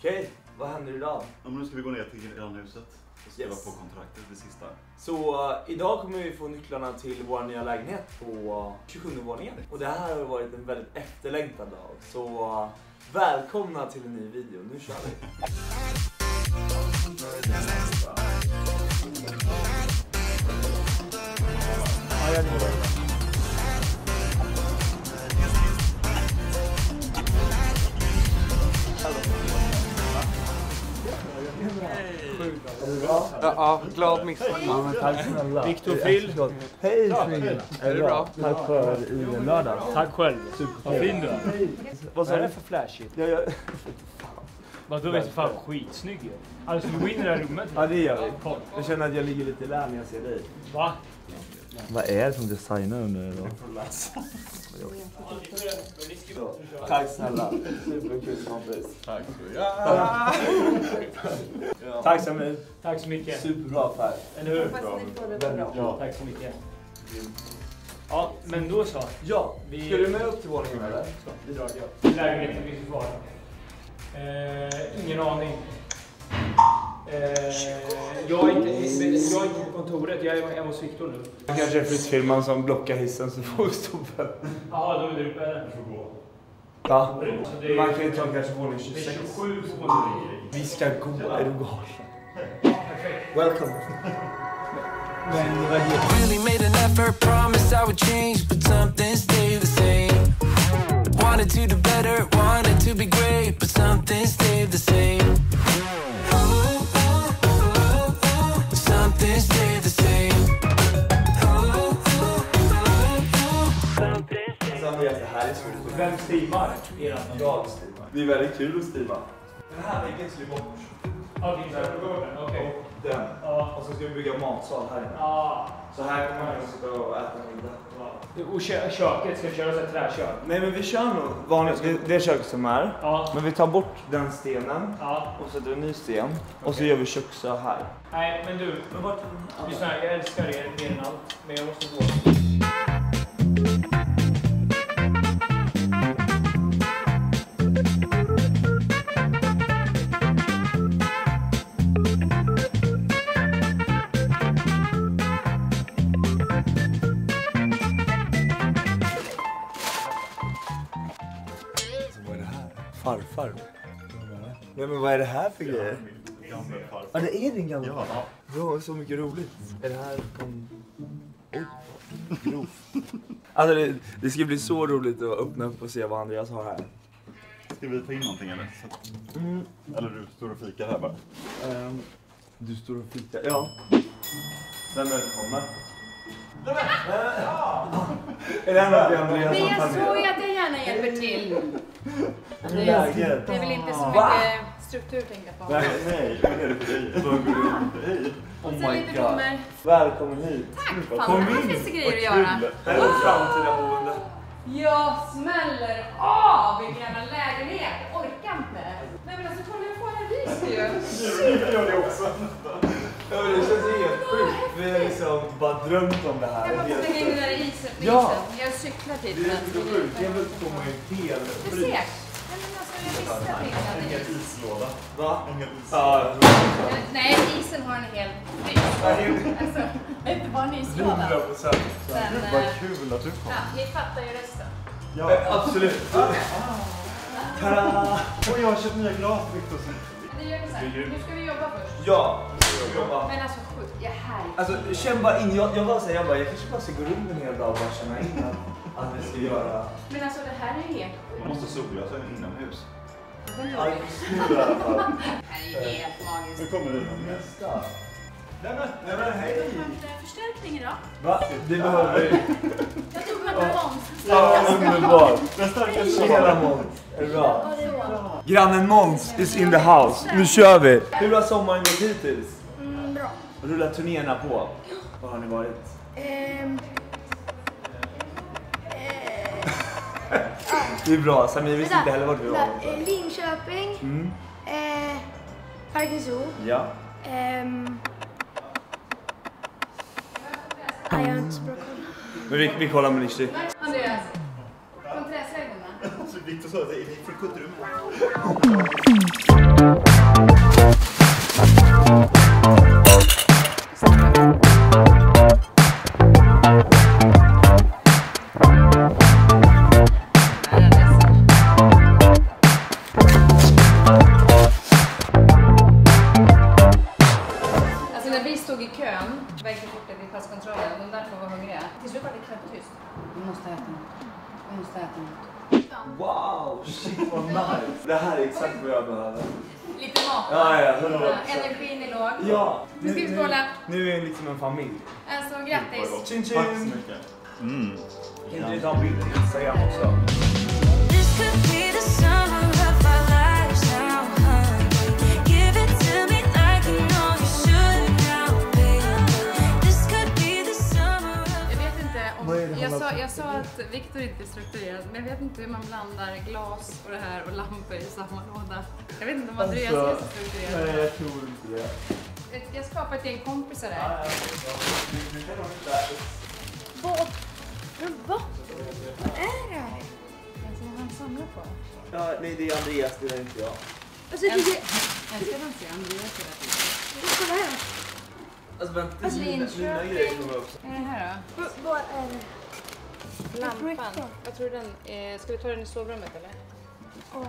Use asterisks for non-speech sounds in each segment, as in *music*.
Okej, vad händer idag? Ja, men nu ska vi gå ner till grannhuset och skriva Yes. på kontraktet, det sista. Så eh, idag kommer vi få nycklarna till vår nya lägenhet på 27 våningen. Och det här har varit en väldigt efterlängtad dag. Så eh, välkomna till en ny video, nu kör vi! Ja, jag gör det. Ja, ja glad midsommar. Tack snälla. Viktor Phil. Hej snyggt. Är det bra? Tack för i lördag. Tack själv. Vad fin du är. Vad är du? det för flashigt? Ja, jag... Vadå, vet du fan skitsnygg ju. Alltså vi gå in i det här rummet? ja, det gör vi. Jag känner att jag ligger lite lä när jag ser dig. Va? Vad är det som designar under det då? Tack snälla. Superkul kompis. Tack Tack Samir. Tack så mycket. Superbra färg. Eller hur? Väldigt bra. Tack så mycket. Ja, men då så. Ja, Vi- ska du med upp till våningen eller? Så, vi drar ja. Lägenheten finns kvar. Eh, ingen aning. Eh, jag, är inte, jag är inte på kontoret, jag är hemma hos Viktor nu. Det kanske är flyttfirman som blockar hissen så får vi stå på Jaha, då är du uppe eller? Ja. Så det är- Man kan ju ta kanske våning Det är 26. 27 våningar. Vi ska gå. Är du galen? Welcome. Men vad heter Really made an effort, promised I would change, but something stayed the same. Wanted to do better, wanted to be great, but something stayed the same. Att det här är så Vem streamar? Jag streamar. Det är väldigt kul att streama. Den här väggen ska vi bort. Ja, din server. Okej. Och den. Ja. Och så ska vi bygga matsal här inne. Ja. Så här kommer man sitta och äta middag. Och kö- köket, ska vi köra så här träkök? Nej men vi kör nog vanligt. Det, det är köket som är. Ja. Men vi tar bort den stenen Ja. och sätter en ny sten. Och så gör vi köksö här. Nej, men du. Men vart Lyssna, här, jag älskar er mer än allt. Men jag måste gå. Farfar. Nej men vad är det här för grejer? Ja det är din gamla Ja. Bra, så mycket roligt. Är det här kom... Oj. *laughs* Alltså det, det ska bli så roligt att öppna upp och se vad Andreas har här. Ska vi ta in någonting eller? Så att, Mm. eller du står och fikar här bara. Ehm, du står och fikar. Ja. Vem är det som kommer? Är det här något Andreas Men jag såg ju att jag gärna hjälper till. Hur är? Det är väl inte så mycket struktur tänkte jag på. Nej, Nej, vad är det för dig? Oh lite blommor. Välkommen hit. Fan, Kom här in. finns det grejer att göra. Här är framtida boende. Jag smäller av vilken jävla lägenhet. Jag orkar inte. Nej men alltså kolla jag får en ris ju. Jag gör det också. Ja, men det känns helt. Vi har liksom bara drömt om det här. Jag helt slänga in den där isen. på Ja. isen. Jag cyklar hit. Det är så sjukt. Jag vill komma i fel Du pris. ser. Alltså jag visste att det inte En hel is. islåda. Va? En hel Ja, islåda. Nej, isen har en hel pris. Alltså, inte bara en islåda. hundra procent. Sen, Vad eh, kul att du kom. ja, ni fattar ju resten. Ja. Absolut. Tada! Och jag har köpt nya glas, Viktor. Det gör vi sen. Nu ska vi jobba först. Ja, jobba. Men alltså sjukt, jag är här. Alltså känn bara in, jag, jag bara säger, jag bara, jag kanske bara ska gå runt en hel dag och bara känna in att, att vi ska göra... Men alltså det här är helt Man måste sola sig inomhus. Ja, just nu i alla fall. *laughs* Det här är helt Nu magiskt. kommer det. Nästa. Nej men, nej men hej! Förstärkning idag. Va? Det behöver vi. Jag tog med Måns. Ja, underbart. Den starkaste Tjena Måns, bra? Grannen Måns is in the house. Nu kör vi! Hur har sommaren gått hittills? Rullar turnéerna på? Var har ni varit? Ehm, *laughs* Det är bra, Samir visste inte heller vart vi var vänta, eh, Linköping, Mm. eh, Parken Zoo, Ja. ehm, Nej, jag har inte så bra koll. Men vi, vi kollar med Nishi. Andreas, träslöjden va? Viktor sa att det är från kulturrummet. *laughs* Något. Wow, shit vad nice. Det här är exakt vad jag behöver. Lite mat. Ja, ja, Ja, hundra procent. Energin är låg. Ja, Nu ska vi skåla. Nu är vi liksom en familj. Alltså grattis. Chin Tack så mycket. Mm. Kan du ta en bild till Instagram också? Jag sa, jag sa att Viktor inte är strukturerad, men jag vet inte hur man blandar glas och det här och lampor i samma låda. Jag vet inte om Andreas är så Alltså, strukturerad. Nej, jag tror inte det. Jag- skapar ett gäng kompisar där. Vad? Men vad? Vad är det här? Alltså vad han samlar på. Ja, nej, det är Andreas, det är inte jag. Alltså det är... Jag ska inte se Andreas hela tiden. Kolla här. Alltså vänta, Alltså, mina, mina grejer kommer också. Vad är det här då? V- Vad är det? Lampan. Vad tror du den är? Ska vi ta den i sovrummet eller? Ja.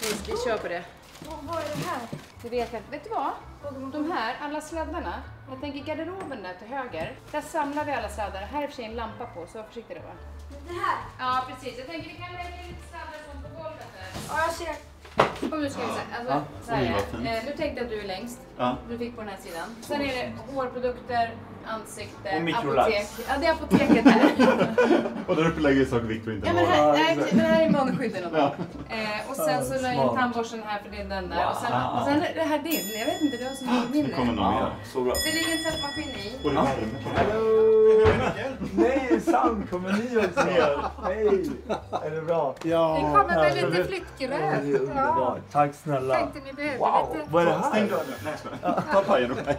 Vi, vi kör på det. Vad- är det här? Det vet jag. Vet du vad? De här, alla sladdarna. Jag tänker garderoben där till höger. Där samlar vi alla sladdar. Här är för sig en lampa på, så var försiktig då va? Det här? Ja precis. Jag tänker vi kan lägga lite sladdar som på golvet där. Ja, jag ser. Och nu ska vi se. Alltså, Ja. så här. Eh, Nu tänkte jag att du är längst. Ja. Du fick på den här sidan. Sen är det hårprodukter, ansikte, Och apotek. Ja, det är apoteket här. *laughs* Och där uppe lägger vi saker Victor inte Ja, men här, nej, men här är munskydden och Ja. eh, Och sen så la jag in tandborsten här för det är den där. Och sen, Wow. och sen det här din. Jag vet inte, du har så mycket Det kommer minne. nog mer. Så bra. Det ligger en tvättmaskin i. Och det är värme Hallå! Nej, Sam, kommer ni också? Hej! Är det bra? Ja. Det kommer med lite det- flyttgröt. Ja, det är underbart. Tack snälla. Tänkte ni behövde Wow, lite. vad är det Stäng här? dörren. Nej, jag skojar. Ta pajen och mig.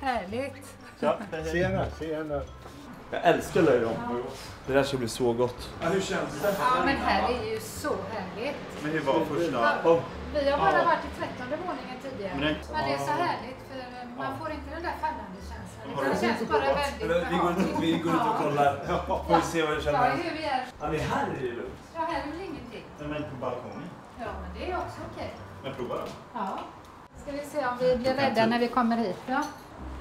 Härligt. Tjena, tjena. Jag älskar löjrom. Det där ska bli så gott. Ja, hur känns det? Ja, men här är ju så härligt. Men hur var första... Vi har bara varit i trettonde våningen tidigare. Men det- Men är så härligt för man får inte den där fallande känslan. Har Det du- känns bara väldigt Vi går ut, vi går ut och kollar. Får vi se vad det Ja, känns. hur vi är. Ja, det här är det lugnt. Ja, här är väl ingenting. Men på balkongen. Ja, men det är också okej. Men prova då. Ja. Ska vi se om vi blir rädda när vi kommer hit då?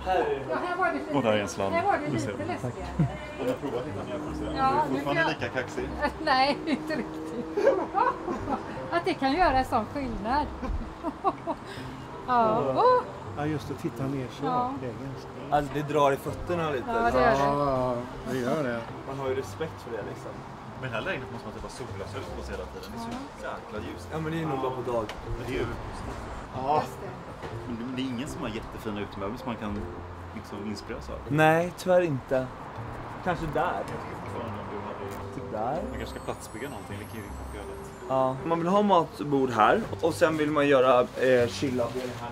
Här är det Ja, här var det lite, Och där är en sladd. här var det lite läskigare. Om du får du se. Ja, Du är fortfarande kan- lika kaxig. *laughs* Nej, inte riktigt. *laughs* Att det kan göra en sån skillnad. *laughs* Ja, oh, Ja, just att titta ner så. Ja. Det är ganska... Alltså det drar i fötterna lite. ja det gör det. Ja, det gör det. Man har ju respekt för det liksom. Men i det här lägenheten måste man typ ha solglasögon på sig hela tiden. Det är så jäkla ljust. Ja men det är nog bara på dag. Men det är ju... Ja. Men det- är ingen som har jättefina utemöbler som man kan liksom inspireras av. Nej, tyvärr inte. Kanske där. Typ där. Man kanske ska platsbygga någonting. Det kan ju funka lätt. Ja. Man vill ha matbord här och sen vill man göra eh, chillavdelning här.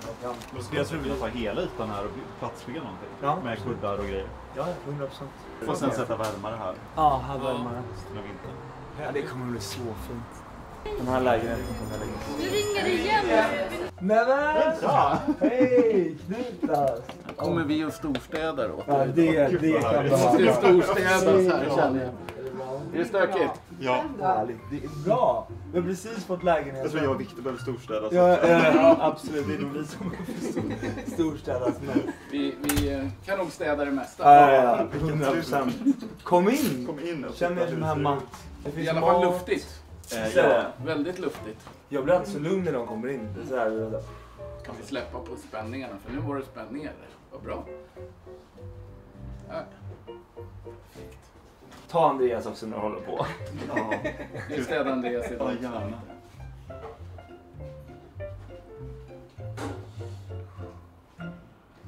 Jag tror vi tar hela ytan här och platsbygga någonting. Ja. Med kuddar och grejer. Ja, 100 procent. Och sen sätta värmare här. Ja, här vintern. Ja, det kommer bli så fint. Den här lägenheten kommer jag lägga Nu ringer det igen. Nämen! Ja! Hej! Knutas! kommer vi och storstädar åt Ja, det, det kan ju storstädas här känner jag. Är det stökigt? Ja. Härligt. Det är bra. Vi har precis fått lägenhet. Jag tror jag och Viktor behöver storstädas. Ja, eh, ja, absolut. Det är nog vi som får storstädas nu. Vi, vi eh, kan nog städa det mesta. Ja, ja, ja. 100 procent. Kom in! Kom in och Känn er som det hemma. Det I finns alla fall mat. luftigt. Eh, Så ja. Väldigt luftigt. Jag blir alltid så lugn när de kommer in. Det är så här, Kan vi släppa på spänningarna? För nu var det spänningar. Vad bra. Ja. Ta Andreas också när du håller på. Ja, Nu städar Andreas ja, idag. gärna.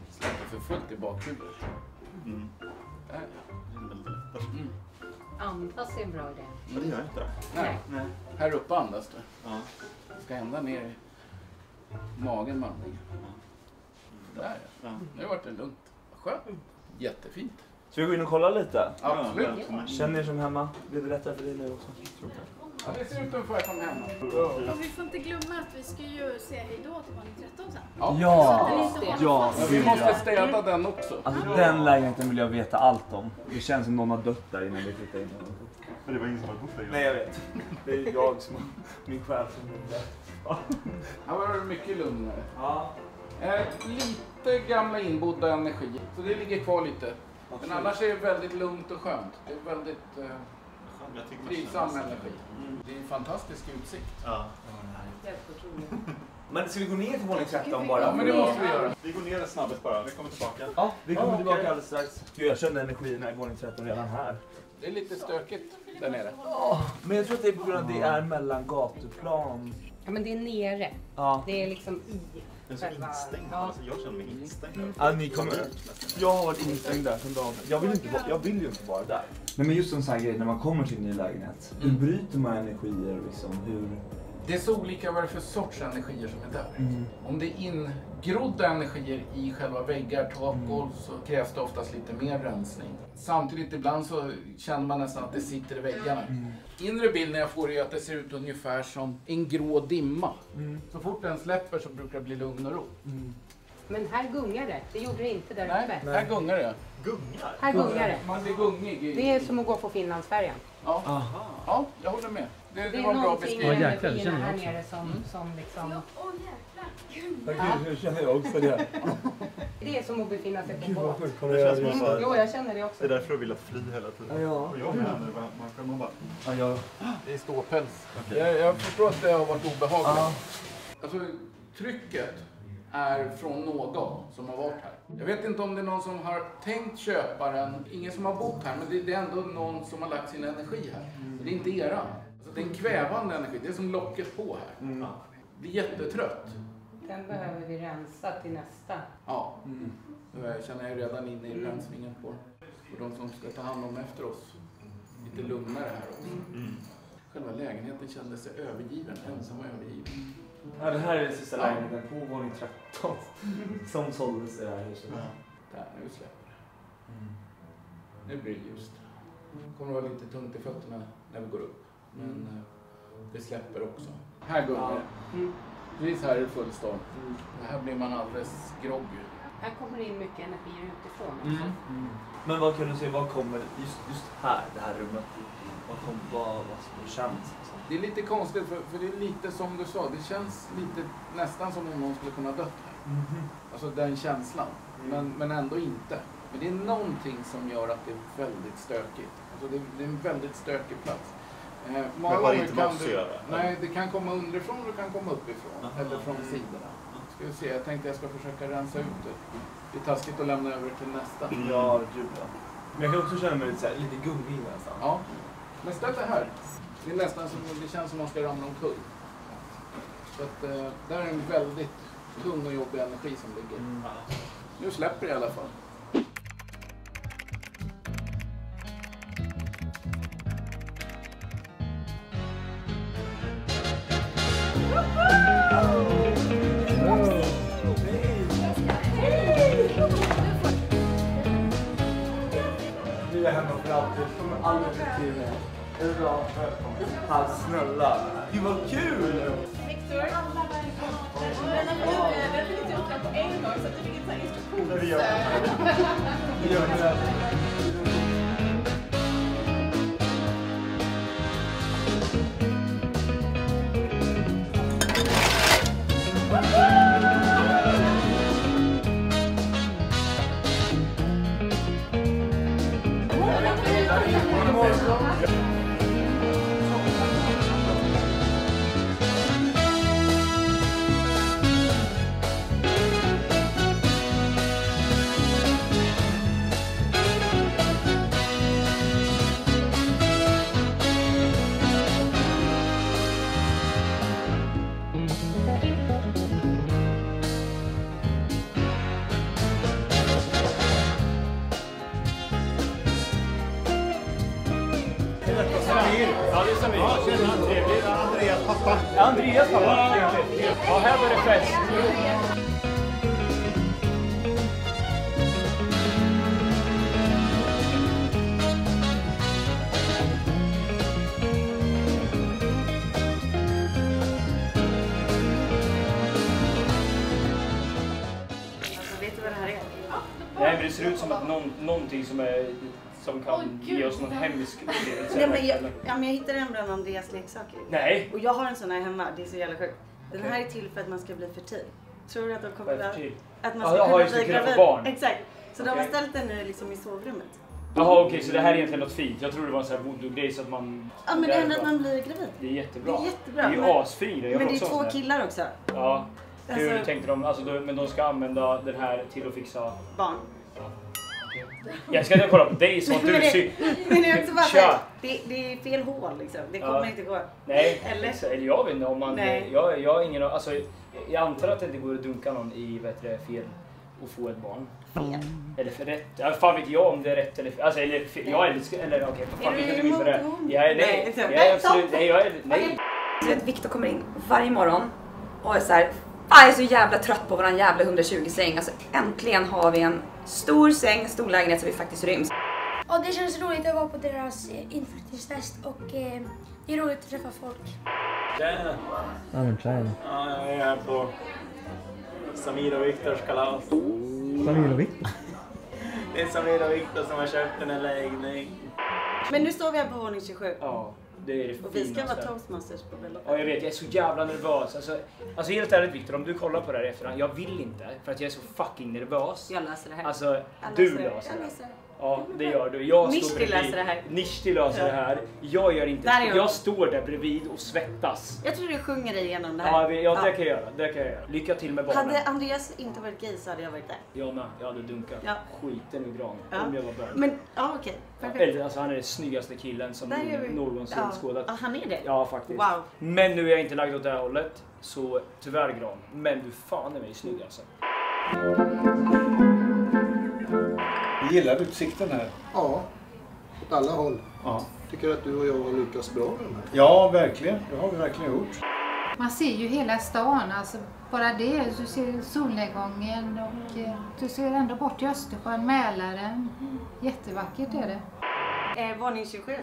Släpper för fullt i bakhuvudet. Mm. Där. Mm. Andas är en bra idé. Men det gör jag inte. Nej, Nej. här uppe andas du. Ja. Det ska ända ner i magen med andningen. Där ja. Ja. Nu vart det lugnt. Skönt. Jättefint. Ska vi gå in och kolla lite? Absolut. Ja. Känner er som hemma? Blir det lättare för dig nu också? Ja, det ser ut ungefär som hemma. Och vi får inte glömma att vi ska ju säga hej då till våning 13 sen. Ja. Ja! Ja. Ja, vi måste städa den också. Alltså den lägenheten vill jag veta allt om. Det känns som någon har dött där innan vi flyttade in. Men det var ingen som har bott där. Nej jag vet. Det är jag som min själ som är där. Här var det mycket lugnare. Ja. Eh, lite gamla inbodda energi. Så det ligger kvar lite. Men annars är det väldigt lugnt och skönt. Det är väldigt... Eh, Trivsam känner energi. Det är en fantastisk utsikt. Ja. Men ska vi gå ner till våning 13 bara? Ja, men det måste vi göra. Vi går ner snabbet bara. Vi kommer tillbaka. Ja, vi kommer tillbaka okej. alldeles strax. Gud, jag kände energierna i våning 13 redan här. Det är lite stökigt där nere. Men jag tror att det är på grund av att det är mellan gatuplan. Ja, men det är nere. Ja. Det är liksom i Den är så själva... instängd. Ja. Alltså, jag känner mig instängd. här. Ja, ni kommer... Jag har varit instängd där från dagen. Jag vill, inte, vara- jag vill ju inte vara där. Nej, men just en sån här grej när man kommer till en ny lägenhet. Hur bryter man energier liksom? Hur... Det är så olika vad det är för sorts energier som är där. Om det är ingrodda energier i själva väggar, tak, golv så krävs det oftast lite mer rensning. Samtidigt ibland så känner man nästan att det sitter i väggarna. Inre bilden jag får är att det ser ut ungefär som en grå dimma. Så fort den släpper så brukar det bli lugn och ro. Men här gungar det. Det gjorde det inte där Nej, uppe. här gungar det. Gungar? Här gungar det. Man blir gungig. i- Det är som att gå på Finlandsfärjan. Ja. ja, jag håller med. Det, det, Det är var en bra beskrivning. med energierna här nere som, som liksom... Åh jäklar! Ja. Nu känner jag också det. *laughs* Det är som att befinna sig på en Gud vad båt. sjukt. Det känns som att Mm, jo, bara- jag känner det också. Det är därför du vill fly hela tiden. Ja. Och jag med nu. Man, man, man bara... Ja, jag... Det är ståpäls. Okej. Jag, jag förstår att det har varit obehagligt. Ja. Alltså, trycket är från någon som har varit här. Jag vet inte om det är någon som har tänkt köpa den. Ingen som har bott här, men det, det är ändå någon som har lagt sin energi här. Så det är inte eran. Det är en kvävande energi. Det är som locket på här. Mm. Det är jättetrött. Den behöver vi rensa till nästa. Ja. Jag känner jag redan inne i rensningen på, på de som ska ta hand om efter oss. Lite lugnare här också. Själva lägenheten kändes sig övergiven, ensam och övergiven. Ja, det här är den sista lägenheten på våning 13 *laughs* som såldes i det här huset. Där, nu släpper det. Nu blir det ljust. Det kommer att vara lite tungt i fötterna när vi går upp. Men eh, det släpper också. Här det. Mm. Precis här är det full storm. Och här blir man alldeles groggy. Här kommer det in mycket energi utifrån. Mm. Men vad kan du säga, vad kommer just, just här, det här rummet, vad, kom, vad, vad vad känns? Det är lite konstigt för, för det är lite som du sa, det känns lite nästan som om någon skulle kunna dött här. Alltså den känslan. Men, men ändå inte. Men det är någonting som gör att det är väldigt stökigt. Alltså det, det är en väldigt stökig plats. Eh, många har det gånger inte med kan oss att du- göra? Nej, det kan komma underifrån och det kan komma uppifrån. Aha. Eller från sidorna. Ska vi se, jag tänkte jag ska försöka rensa ut det. Det är taskigt att lämna över till nästa. Ja, gud ja. Men jag kan också känna mig lite, så här, lite gungig nästan. Ja. Men stöt det här. Det är nästan som, det känns som man ska ramla omkull. Så att, eh, där är en väldigt tung och jobbig energi som ligger. Nu släpper det i alla fall. Är hemma för alltid, kommer aldrig bli mig. Är det bra? Tack snälla. Gud vad kul! Viktor, men vi har fått lite uppdrag på en gång så att du fick ett instruktionsstöd. Det gör? Ja, men det ser ut som att någon, någonting som, är, som kan Gud. ge oss någon hemsk *laughs* upplevelse. Nej, men jag, ja, men jag hittade en bland Andreas leksaker. Nej. Och jag har en sån här hemma, det är så jävla sjukt. Den här är till för att man ska bli fertil. Tror du att de kommer fertil? Att man Ja, ska jaha, kunna bli gravid? barn. Exakt. Så de har ställt den nu liksom i sovrummet. Jaha okej, så det här är egentligen något fint. Jag tror det var en sån här voodoo-grej så att man... Ja men det är händer att man blir gravid. Det är jättebra. Det är jättebra, Det är ju men- asfin grej. Jag Men har det är två killar också. Ja. Hur Alltså- tänkte de? Alltså, men de ska använda den här till att fixa... Barn. Jag ska inte kolla på dig Men du *laughs* det- sy... Men det är också bara här, det, det är fel hål liksom. Det kommer Ja. inte gå. Nej, Eller? eller, jag vet inte om man... Nej. Jag, jag har ingen... Alltså, jag antar att det inte går att dunka någon i heter det, fel och få ett barn. Fel. Eller för rätt. Ja, fan vet jag om det är rätt eller fel. Alltså, eller fel. Jag älskar... Eller okej, vad fan vet inte på det. emot hon? Jag är, nej, Nej, jag är absolut... Nej, jag är... Nej. Vet, Viktor kommer in varje morgon och är så här, "Fan, jag är så jävla trött på våran jävla 120 säng. Alltså äntligen har vi en stor säng, stor lägenhet så vi faktiskt ryms. Och det känns roligt att vara på deras eh, inflyttningsfest och eh, det är roligt att träffa folk. Tjena! Ja men tjena. Ja, jag är här på Samir och Viktors kalas. Samir och Viktor. Det är Samir och Viktor som har köpt en lägenhet. Men nu står vi här på våning 27. Ja, det är det Och vi ska finaste. vara toastmasters på bröllopet. Ja, jag vet. Jag är så jävla nervös. Alltså, alltså helt ärligt Viktor, om du kollar på det här i efterhand. Jag vill inte för att jag är så fucking nervös. Jag löser det här. Alltså, Jag du löser det. Jag löser det. Ja, det gör du. Jag Nishti står bredvid. löser det här. Nishti löser det här. Jag gör inte Där hon. Jag står där bredvid och svettas. Jag tror du sjunger dig igenom det här. Ja, ja, det kan jag göra. Det kan jag göra. Lycka till med barnen. Hade Andreas inte varit gay så hade jag varit där. Jag med. Jag hade dunkat Ja. skiten ur gran Ja. om jag var bög. Men, ja okej. Perfekt. Eller, alltså, han är den snyggaste killen som någonsin Ja. skådat. Ja, han är det? Ja, faktiskt. Wow. Men nu är jag inte lagd åt det här hållet. Så tyvärr Gran. Men du fan är mig snygg alltså. Gillar utsikten här? Ja, åt alla håll. Ja. Tycker att du och jag har lyckats bra med den här. Ja, verkligen. Det har vi verkligen gjort. Man ser ju hela stan, alltså bara det. Du ser solnedgången och eh, du ser ändå bort till Östersjön, Mälaren. Jättevackert är det. Eh, våning 27.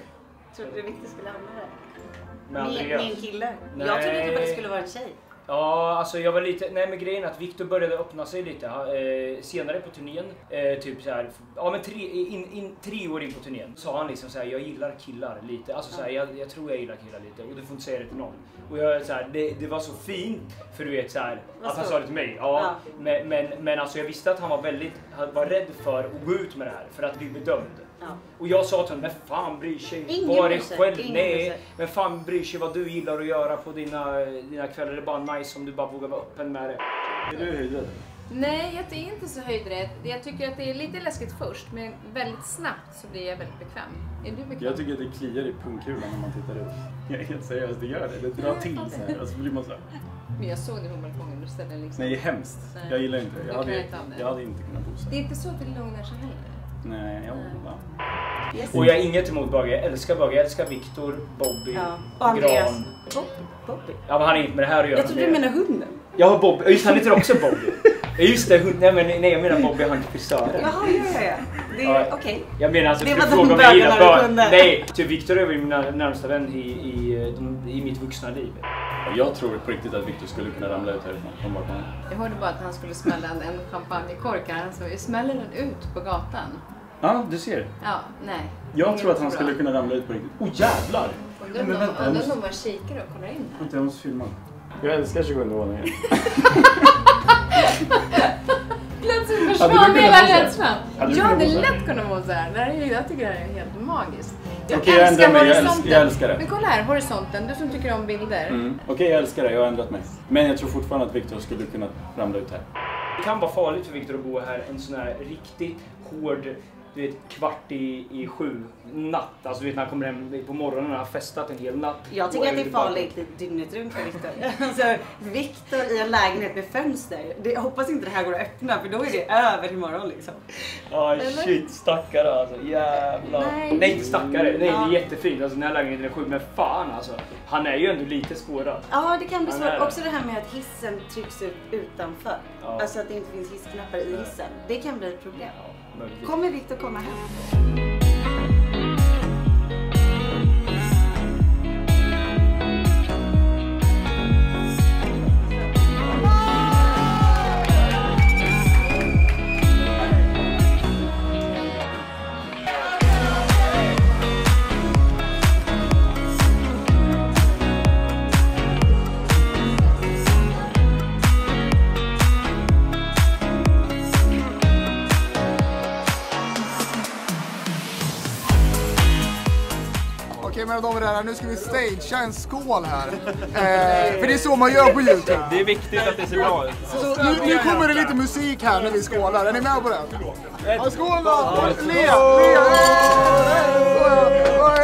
Trodde du Victor skulle hamna där? Andreas. med en kille. Jag trodde typ att det skulle vara en tjej. Ja, alltså jag var lite... Nej men grejen är att Viktor började öppna sig lite eh, senare på turnén. Eh, typ så här, ja men tre, in, in, tre år in på turnén sa han liksom så här, jag gillar killar lite. Alltså så här, jag, jag tror jag gillar killar lite och du får inte säga det till någon. Och jag så här, det, det var så fint för du vet så här, att han sa det till mig. Ja, Ja. Men, men, men alltså jag visste att han var väldigt, han var rädd för att gå ut med det här för att bli bedömd. Ja. Och jag sa till honom, men fan bryr sig? Ingen Var dig själv. ingen Nej, men fan bryr sig vad du gillar att göra på dina, dina kvällar. Det är bara nice om du bara vågar vara öppen med det. Är du höjdrädd? Nej, jag är inte så höjdrädd. Jag tycker att det är lite läskigt först, men väldigt snabbt så blir jag väldigt bekväm. Är du bekväm? Jag tycker att det kliar i pungkulan när man tittar ut. *laughs* Jag är helt seriös, det gör det. Det drar till så här och så blir man så här. Men jag såg det på balkongen, du ställde liksom... Nej, hemskt. Nej. Jag gillar inte det. Jag hade, jag hade inte kunnat bo så. Det är inte så att det lugnar sig heller. Nej, jag va? Och jag är inget emot Böge. Jag älskar Böge. Jag älskar Viktor, Bobby, Ja. Och Andreas. Gran. Bobby. Bobby. Ja, men han har inget med det här att göra. Jag trodde du menade hunden. Ja, Bobby. Just han heter också Bobby. Just det. Hund... Nej, men, nej, jag menar Bobby, han är frisören. Jaha, ja, ja, ja. Det Ja. är okej. Jag menar alltså, Det du var frågar de om bög. kunde. Nej, typ Viktor är min när- närmsta vän i, i, i mitt vuxna liv. Jag tror på riktigt att Victor skulle kunna ramla ut härifrån från balkongen. Jag hörde bara att han skulle smälla en, champagnekork. Han sa, smäller den ut på gatan? Ja, du ser. Ja, nej. Jag tror att han bra. skulle kunna ramla ut på riktigt. Åh oh, jävlar! Undrar om Men de- jag måste- de bara kikar och kollar in här. Vänta, jag måste filma. Jag älskar 27 våningen. Plötsligt *laughs* försvann hela rädslan. Jag hade lätt kunnat må så här. Det här är, jag tycker det här är helt magiskt. Jag jag älskar ändrar mig. Jag älskar- horisonten. jag älskar det. Men kolla här, horisonten. Du som tycker om bilder. Mm. Okej, jag älskar det. Jag har ändrat mig. Men jag tror fortfarande att Victor skulle kunna ramla ut här. Det kan vara farligt för Viktor att bo här en sån här riktigt hård, du vet kvart i, i sju natt. Alltså du vet när han kommer hem på morgonen och har festat en hel natt. Jag tycker att det är farligt lite dygnet runt för Viktor. *laughs* Alltså, Viktor i en lägenhet med fönster. Det, jag hoppas inte det här går att öppna för då är det över imorgon liksom. Ja Eller? shit, stackare alltså. Jävlar. Nej. Nej, inte stackare. Nej, det Ja. är jättefint. Alltså den här lägenheten är sjuk. Men fan alltså. Han är ju ändå lite spårad. Ja, det kan bli Han svårt. är det. Också det här med att hissen trycks ut utanför. Ja. Alltså att det inte finns hissknappar i hissen. Det kan bli ett problem. Möjligtvis. Kommer Viktor komma hem? Mina damer och herrar, nu ska vi stagea en skål här. Eh, för det är så man gör på Youtube. Det är viktigt att det ser bra ut. Så nu, nu kommer det lite musik här när vi skålar. Är ni med på det? Ja, skål då! Le! Le!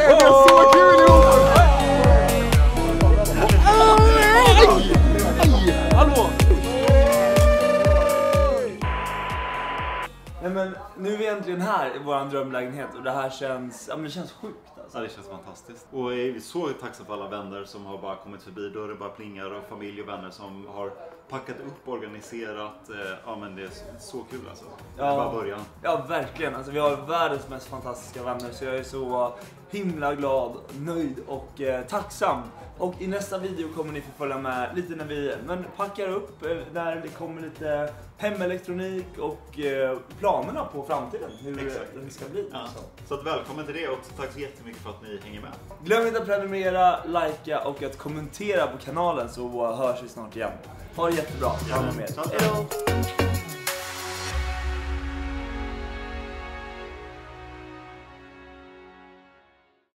Det är så kul ihop! Hallå! Nej men nu är vi äntligen här i våran drömlägenhet och det här känns, ja men det känns sjukt alltså. Ja, det känns fantastiskt. Och jag är så tacksam för alla vänner som har bara kommit förbi. Dörren bara plingar och familj och vänner som har packat upp, organiserat. Eh, Ja men det är så, kul alltså. Det är bara början. Ja, verkligen. Alltså, vi har världens mest fantastiska vänner så jag är så himla glad, nöjd och eh, tacksam. Och i nästa video kommer ni få följa med lite när vi men, packar upp, eh, när det kommer lite hemelektronik och eh, planerna på framtiden, hur Exakt. den ska bli. Ja. Så. Så att välkommen till det och tack så jättemycket för att ni hänger med. Glöm inte att prenumerera, likea och att kommentera på kanalen så hörs vi snart igen. Ha det jättebra. Ta hand om er. Hej då!